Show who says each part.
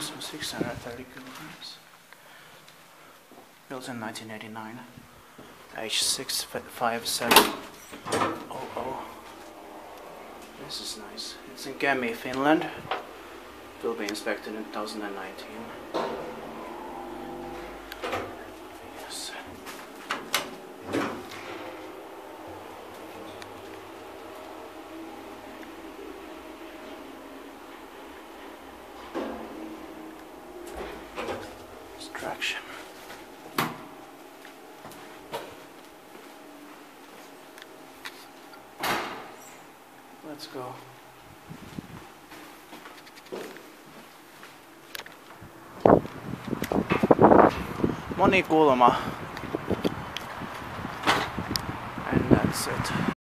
Speaker 1: so 630 kilograms. Built in 1989. H65700. This is nice. It's in Kemi, Finland. Will be inspected in 2019. Let's go. Monikulma. And that's it.